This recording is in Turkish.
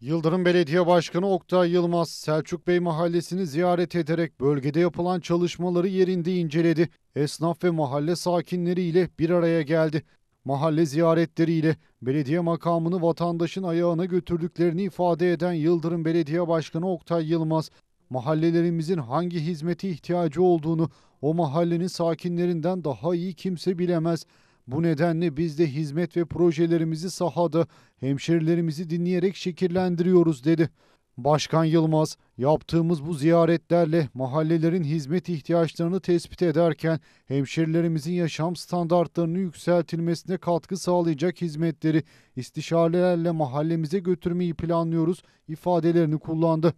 Yıldırım Belediye Başkanı Oktay Yılmaz, Selçuk Bey mahallesini ziyaret ederek bölgede yapılan çalışmaları yerinde inceledi. Esnaf ve mahalle sakinleriyle bir araya geldi. Mahalle ziyaretleriyle belediye makamını vatandaşın ayağına götürdüklerini ifade eden Yıldırım Belediye Başkanı Oktay Yılmaz, mahallelerimizin hangi hizmete ihtiyacı olduğunu o mahallenin sakinlerinden daha iyi kimse bilemez. Bu nedenle biz de hizmet ve projelerimizi sahada hemşerilerimizi dinleyerek şekillendiriyoruz dedi. Başkan Yılmaz, yaptığımız bu ziyaretlerle mahallelerin hizmet ihtiyaçlarını tespit ederken hemşerilerimizin yaşam standartlarını yükseltilmesine katkı sağlayacak hizmetleri istişarelerle mahallemize götürmeyi planlıyoruz ifadelerini kullandı.